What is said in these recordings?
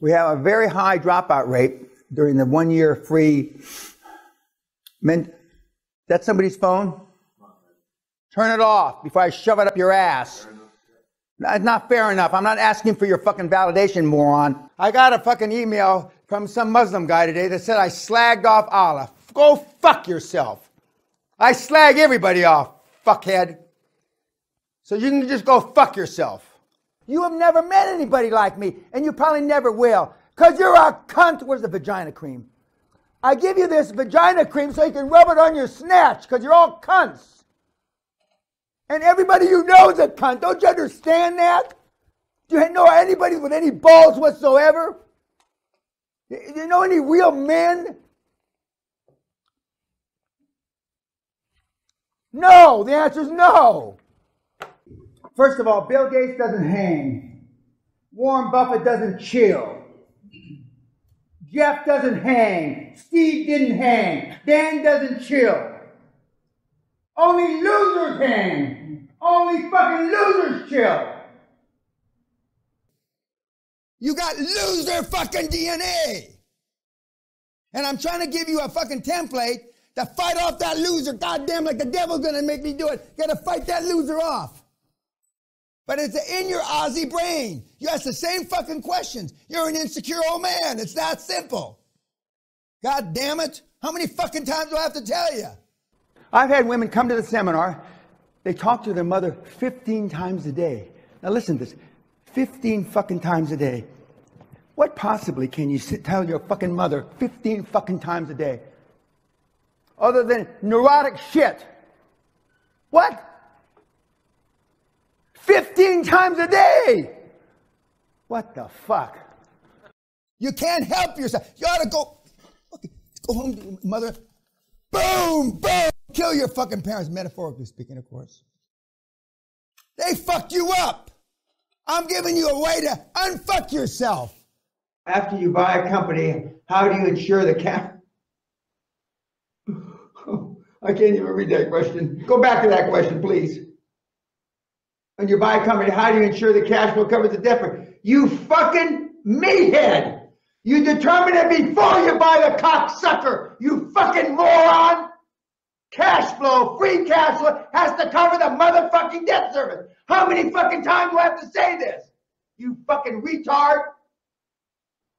We have a very high dropout rate during the one year free. Men, that's somebody's phone? Turn it off before I shove it up your ass. That's not fair enough. I'm not asking for your fucking validation, moron. I got a fucking email from some Muslim guy today that said I slagged off Allah. Go fuck yourself. I slag everybody off, fuckhead. So you can just go fuck yourself. You have never met anybody like me, and you probably never will, because you're a cunt. Where's the vagina cream? I give you this vagina cream so you can rub it on your snatch, because you're all cunts. And everybody you know is a cunt. Don't you understand that? Do you know anybody with any balls whatsoever? Do you know any real men? No. The answer is no. First of all, Bill Gates doesn't hang. Warren Buffett doesn't chill. Jeff doesn't hang. Steve didn't hang. Dan doesn't chill. Only losers hang. Only fucking losers chill. You got loser fucking DNA. And I'm trying to give you a fucking template to fight off that loser. Goddamn, like the devil's gonna make me do it. Gotta fight that loser off. But it's in your Aussie brain. You ask the same fucking questions. You're an insecure old man. It's that simple. God damn it. How many fucking times do I have to tell you? I've had women come to the seminar. They talk to their mother 15 times a day. Now listen to this. 15 fucking times a day. What possibly can you tell your fucking mother 15 fucking times a day? Other than neurotic shit. What? 15 times a day. What the fuck? You can't help yourself. You ought to go, go home to your mother. Boom, boom. Kill your fucking parents, metaphorically speaking, of course. They fucked you up. I'm giving you a way to unfuck yourself. After you buy a company, how do you ensure the cap? I can't even read that question. Go back to that question, please when you buy a company, how do you ensure the cash flow covers the debt? You fucking meathead! You determine it before you buy the cocksucker, you fucking moron! Cash flow, free cash flow has to cover the motherfucking debt service. How many fucking times do I have to say this? You fucking retard!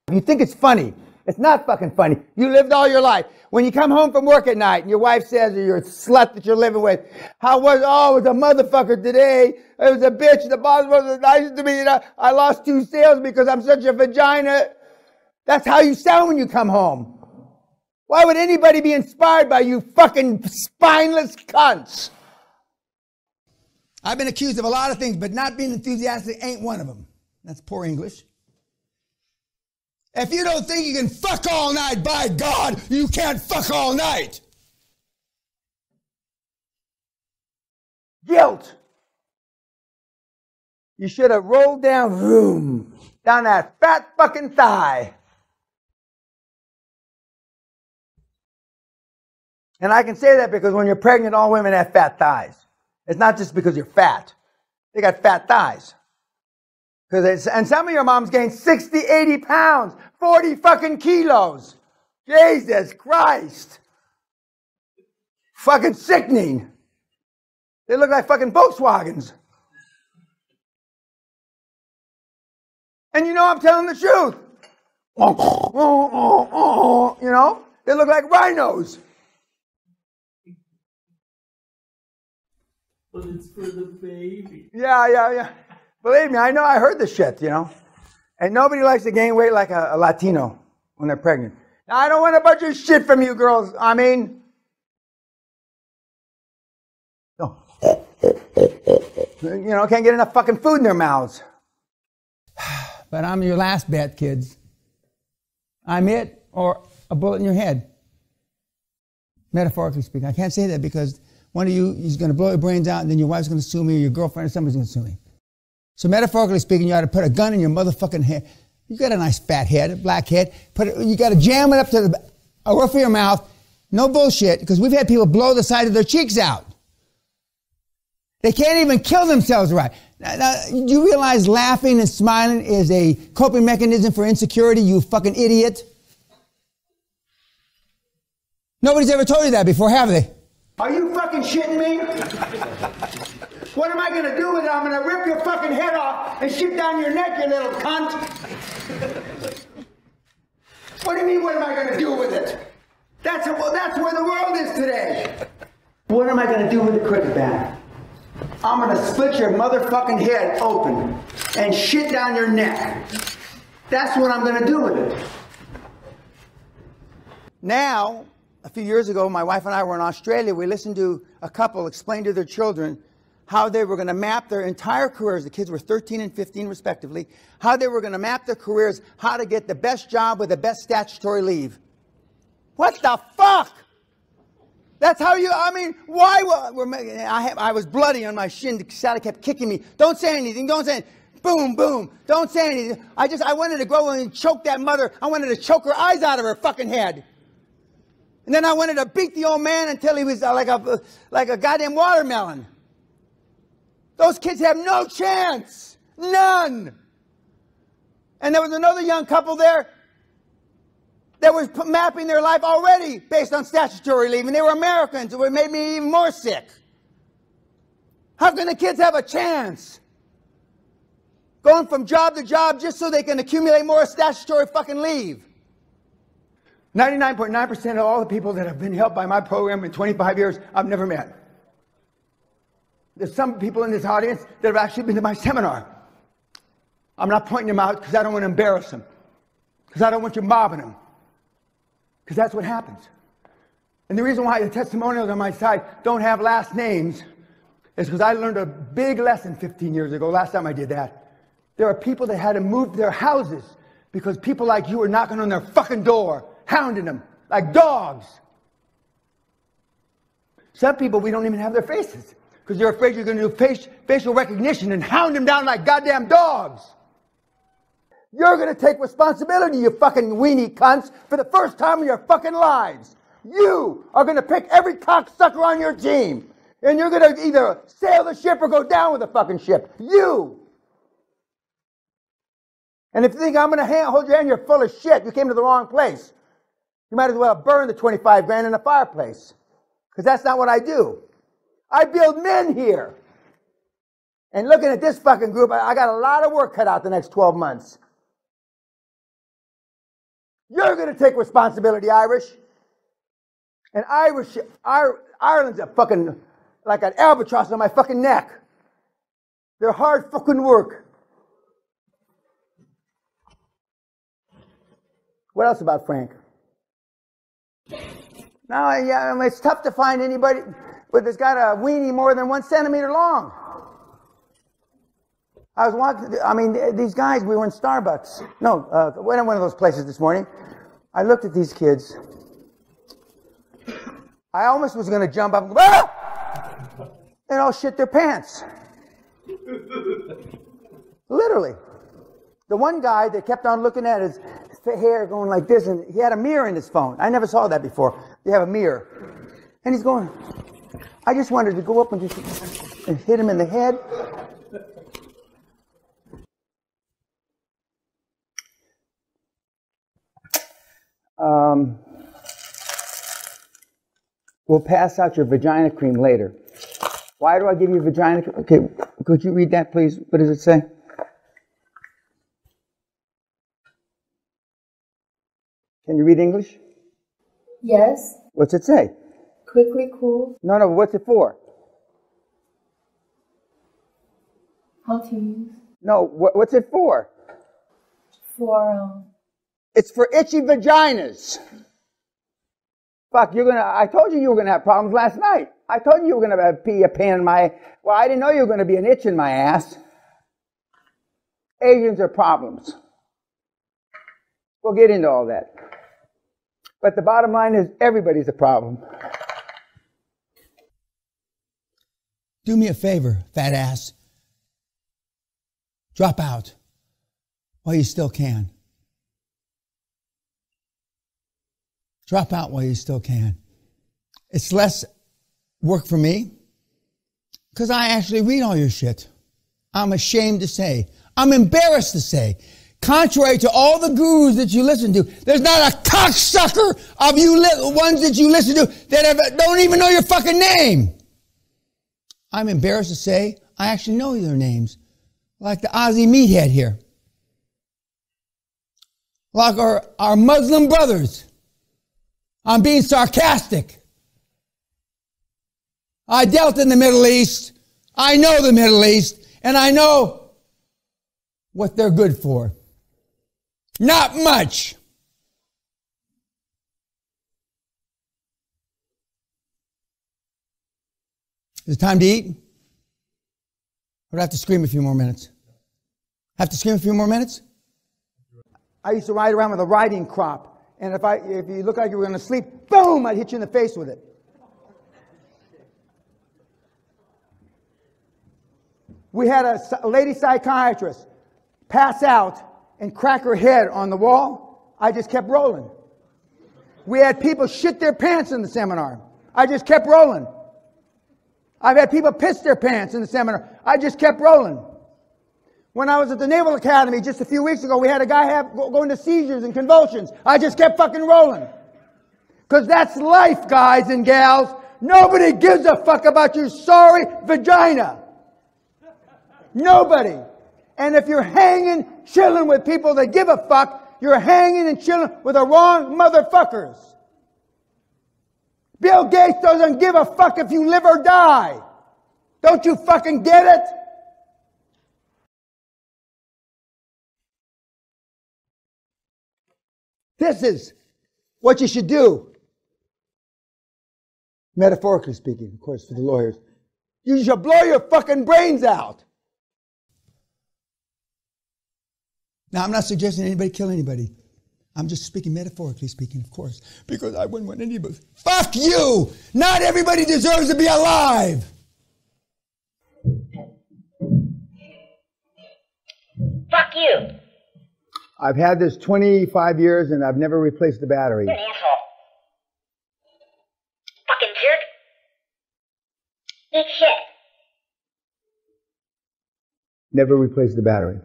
You think it's funny. It's not fucking funny. You lived all your life. When you come home from work at night and your wife says, or your slut that you're living with, how was, oh, it was a motherfucker today. It was a bitch. The boss wasn't nice to me. And I, I lost two sales because I'm such a vagina. That's how you sound when you come home. Why would anybody be inspired by you fucking spineless cunts? I've been accused of a lot of things, but not being enthusiastic ain't one of them. That's poor English. If you don't think you can fuck all night, by God, you can't fuck all night. Guilt. You should have rolled down, vroom, down that fat fucking thigh. And I can say that because when you're pregnant, all women have fat thighs. It's not just because you're fat. They got fat thighs. Because and some of your moms gained 60, 80 pounds, 40 fucking kilos. Jesus Christ. Fucking sickening. They look like fucking Volkswagens. And you know I'm telling the truth. You know? They look like rhinos. But it's for the baby. Yeah, yeah, yeah. Believe me, I know I heard the shit, you know. And nobody likes to gain weight like a, a Latino when they're pregnant. Now, I don't want a bunch of shit from you girls. I mean, no. You know, can't get enough fucking food in their mouths. But I'm your last bet, kids. I'm it or a bullet in your head. Metaphorically speaking. I can't say that because one of you is going to blow your brains out and then your wife's going to sue me or your girlfriend or somebody's going to sue me. So metaphorically speaking, you ought to put a gun in your motherfucking head. You got a nice fat head, a black head. Put it, you got to jam it up to the roof of your mouth. No bullshit, because we've had people blow the side of their cheeks out. They can't even kill themselves right. Now, now, you realize laughing and smiling is a coping mechanism for insecurity, you fucking idiot? Nobody's ever told you that before, have they? Are you fucking shitting me? What am I gonna do with it? I'm gonna rip your fucking head off and shit down your neck, you little cunt. What do you mean, what am I gonna do with it? That's, a, that's where the world is today. What am I gonna do with the cricket bat? I'm gonna split your motherfucking head open and shit down your neck. That's what I'm gonna do with it. Now, a few years ago, my wife and I were in Australia. We listened to a couple explain to their children how they were going to map their entire careers. The kids were 13 and 15, respectively. How they were going to map their careers, how to get the best job with the best statutory leave. What the fuck? That's how you, I mean, why? I, have, I was bloody on my shin. Sally kept kicking me. Don't say anything. Don't say anything. Boom, boom. Don't say anything. I just, I wanted to go and choke that mother. I wanted to choke her eyes out of her fucking head. And then I wanted to beat the old man until he was uh, like a, like a goddamn watermelon. Those kids have no chance. None. And there was another young couple there that was mapping their life already based on statutory leave, and they were Americans. It made me even more sick. How can the kids have a chance? Going from job to job just so they can accumulate more statutory fucking leave. 99.9% of all the people that have been helped by my program in 25 years, I've never met. There's some people in this audience that have actually been to my seminar. I'm not pointing them out because I don't want to embarrass them, because I don't want you mobbing them, because that's what happens. And the reason why the testimonials on my side don't have last names is because I learned a big lesson 15 years ago, last time I did that. There are people that had to move their houses because people like you were knocking on their fucking door hounding them like dogs. Some people, we don't even have their faces because they're afraid you're going to do face, facial recognition and hound them down like goddamn dogs. You're going to take responsibility, you fucking weenie cunts, for the first time in your fucking lives. You are going to pick every cocksucker on your team. And you're going to either sail the ship or go down with the fucking ship. You. And if you think I'm going to hold your hand, you're full of shit. You came to the wrong place. You might as well burn the 25 grand in the fireplace. Because that's not what I do. I build men here. And looking at this fucking group, I got a lot of work cut out the next 12 months. You're going to take responsibility, Irish. And Irish, Ireland's a fucking, like an albatross on my fucking neck. They're hard fucking work. What else about Frank? Now, yeah, I it's tough to find anybody that's got a weenie more than one centimeter long. I was walking, I mean, these guys, we were in Starbucks. No, uh, went in one of those places this morning. I looked at these kids. I almost was going to jump up and go, ah! And all shit their pants. Literally. The one guy that kept on looking at his hair going like this, and he had a mirror in his phone. I never saw that before. You have a mirror. And he's going, I just wanted to go up and just and hit him in the head. Um, we'll pass out your vagina cream later. Why do I give you vagina cream? Okay, could you read that, please? What does it say? Can you read English? Yes. What's it say? Quickly cool. No, no, what's it for? How to use? No, what, what's it for? For, um... It's for itchy vaginas. Fuck, you're gonna, I told you you were gonna have problems last night. I told you you were gonna be a pain in my, well, I didn't know you were gonna be an itch in my ass. Asians are problems. We'll get into all that. But the bottom line is everybody's a problem. Do me a favor, fat ass. Drop out while you still can. Drop out while you still can. It's less work for me. Because I actually read all your shit. I'm ashamed to say. I'm embarrassed to say. Contrary to all the gurus that you listen to, there's not a cocksucker of you li- ones that you listen to that have, don't even know your fucking name. I'm embarrassed to say I actually know their names. Like the Aussie meathead here. Like our, our Muslim brothers. I'm being sarcastic. I dealt in the Middle East. I know the Middle East. And I know what they're good for. Not much. Is it time to eat? Or do I have to scream a few more minutes? Have to scream a few more minutes? I used to ride around with a riding crop, and if I if you look like you were going to sleep, boom, I'd hit you in the face with it. We had a, a lady psychiatrist pass out and crack her head on the wall. I just kept rolling. We had people shit their pants in the seminar. I just kept rolling. I've had people piss their pants in the seminar. I just kept rolling. When I was at the Naval Academy just a few weeks ago, we had a guy have, go, go into seizures and convulsions. I just kept fucking rolling. Because that's life, guys and gals. Nobody gives a fuck about your sorry vagina. Nobody. And if you're hanging, chilling with people that give a fuck, you're hanging and chilling with the wrong motherfuckers. Bill Gates doesn't give a fuck if you live or die. Don't you fucking get it? This is what you should do. Metaphorically speaking, of course, for the lawyers. You should blow your fucking brains out. Now, I'm not suggesting anybody kill anybody. I'm just speaking metaphorically speaking, of course, because I wouldn't want anybody. Fuck you! Not everybody deserves to be alive! Fuck you. I've had this 25 years and I've never replaced the battery. You're an asshole. Fucking jerk. Eat shit. Never replaced the battery.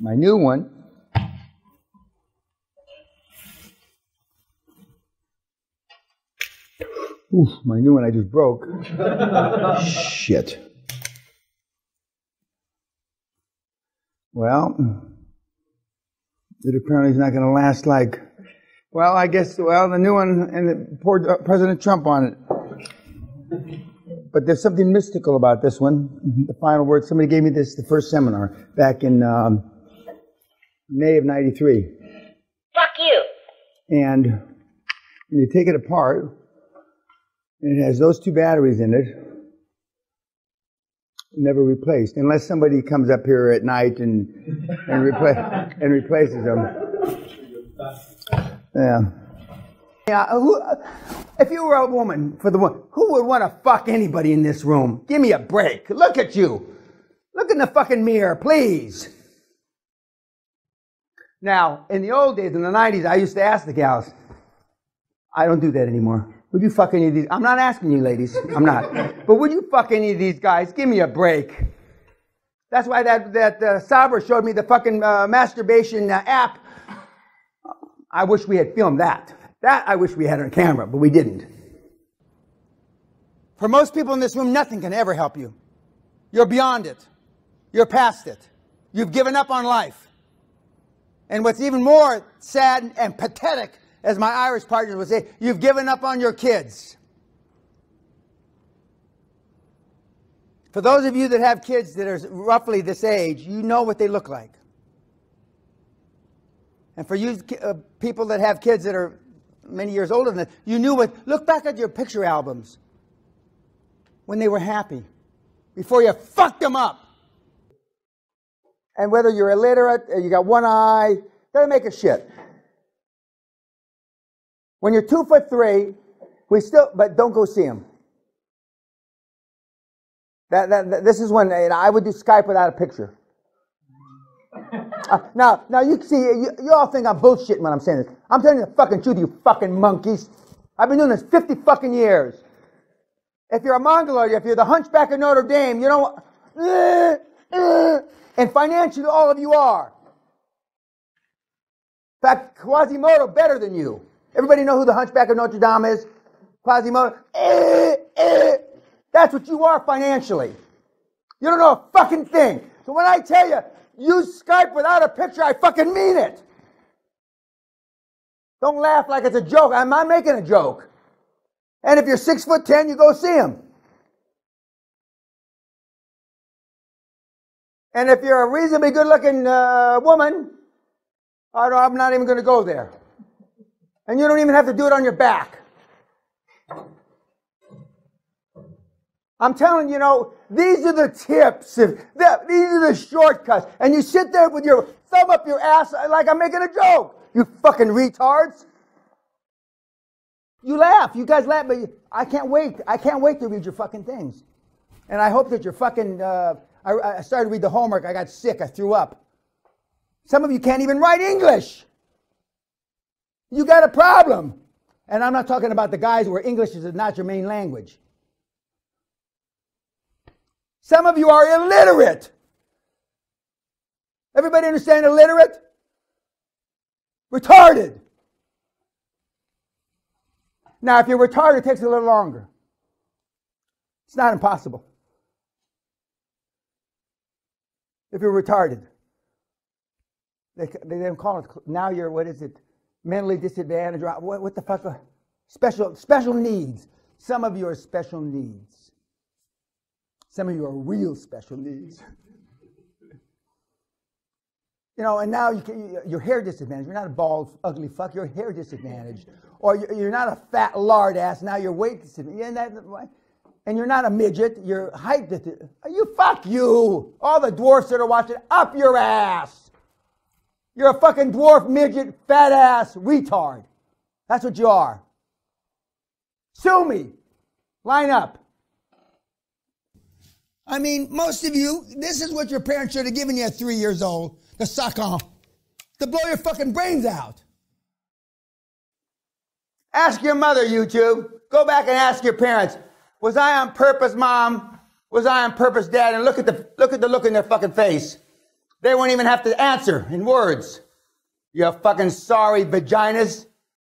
My new one. Oof, my new one I just broke. Shit. Well, it apparently is not going to last like. Well, I guess. Well, the new one and it poured uh, President Trump on it. But there's something mystical about this one. The final word. Somebody gave me this the first seminar back in um, May of '93. Fuck you. And when you take it apart, and it has those two batteries in it, never replaced, unless somebody comes up here at night and and, repla- and replaces them. Yeah. Yeah. Uh, who, uh, if you were a woman for the one, who would want to fuck anybody in this room? Give me a break. Look at you. Look in the fucking mirror, please. Now, in the old days, in the 90s, I used to ask the gals, I don't do that anymore. Would you fuck any of these? I'm not asking you, ladies. I'm not. but would you fuck any of these guys? Give me a break. That's why that, that uh, Sabra showed me the fucking uh, masturbation uh, app. I wish we had filmed that. That I wish we had on camera, but we didn't. For most people in this room, nothing can ever help you. You're beyond it. You're past it. You've given up on life. And what's even more sad and pathetic, as my Irish partners would say, you've given up on your kids. For those of you that have kids that are roughly this age, you know what they look like. And for you uh, people that have kids that are many years older than that, you knew what. Look back at your picture albums when they were happy before you fucked them up. And whether you're illiterate, or you got one eye, doesn't make a shit. When you're two foot three, we still, but don't go see him. That, that, that this is when you know, I would do Skype without a picture. Uh, now, now you see, you, you all think I'm bullshitting when I'm saying this. I'm telling you the fucking truth, you fucking monkeys. I've been doing this 50 fucking years. If you're a Mongoloid, if you're the hunchback of Notre Dame, you know, eh, eh, and financially all of you are. In fact, Quasimodo better than you. Everybody know who the hunchback of Notre Dame is? Quasimodo. Eh, eh. That's what you are financially. You don't know a fucking thing. So when I tell you, use Skype without a picture, I fucking mean it. Don't laugh like it's a joke. I'm not making a joke. And if you're six foot ten, you go see him. And if you're a reasonably good looking uh, woman, I I'm not even going to go there. And you don't even have to do it on your back. I'm telling you, know, these are the tips. These are the shortcuts. And you sit there with your thumb up your ass like I'm making a joke. You fucking retards. You laugh. You guys laugh, but I can't wait. I can't wait to read your fucking things. And I hope that your fucking. Uh, I, I started to read the homework. I got sick. I threw up. Some of you can't even write English. You got a problem. And I'm not talking about the guys where English is not your main language. Some of you are illiterate. Everybody understand illiterate? Retarded. Now, if you're retarded, it takes a little longer. It's not impossible. If you're retarded, they, they don't call it, now you're, what is it, mentally disadvantaged, or what, what the fuck, special, special needs. Some of you are special needs. Some of you are real special needs. You know, and now you can, you- your hair disadvantaged. You're not a bald, ugly fuck. You're hair disadvantaged. Or you're, you're not a fat lard ass. Now you're weight disadvantaged. And, that, and you're not a midget. You're height disadvantaged. You fuck you. All the dwarfs that are watching, up your ass. You're a fucking dwarf, midget, fat ass, retard. That's what you are. Sue me. Line up. I mean, most of you, this is what your parents should have given you at three years old to suck on, to blow your fucking brains out. Ask your mother, YouTube. Go back and ask your parents. Was I on purpose, mom? Was I on purpose, dad? And look at the look at the look in their fucking face. They won't even have to answer in words. You fucking sorry vaginas.